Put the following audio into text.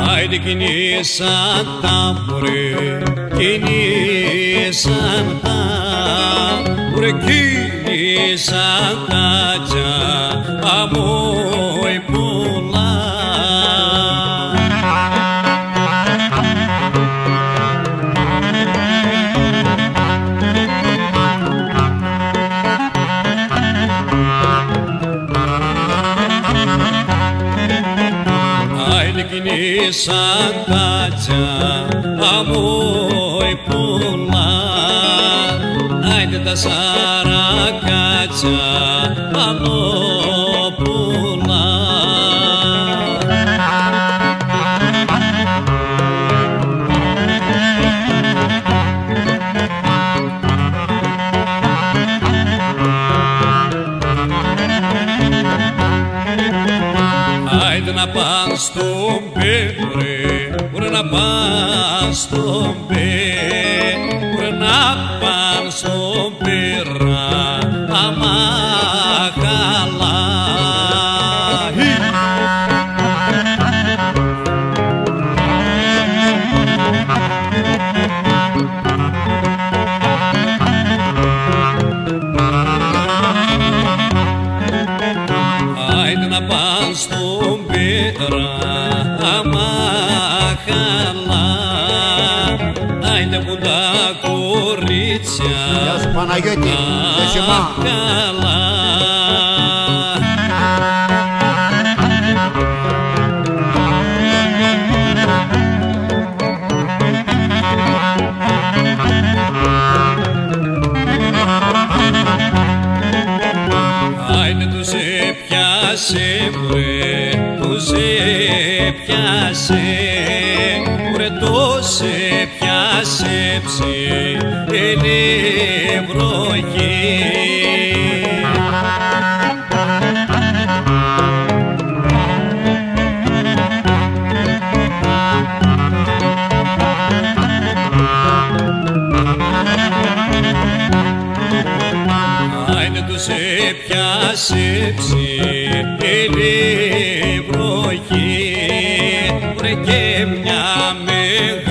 Haydi kinisan tambure, kinisan tambure, kinisan kaca, amor. Άιντε κινήσαν τα τζα, αμόι πολλά. Άιντε Άιντε να πάνε στον πέτρε, ουρε να πάνε στον πέτρε, Άιντε να πάνε στον πέτρα, άμα καλά. Άιντε που τα κορίτσια Γεια σου Παναγιώτη, δεσιμά. καλά. Άιντε έπιασε βρε, τους έπιασε βρε, τους έπιασε ψηλή βροχή. σε πιάσε ψηλή βροχή βρε και μια μεγάλη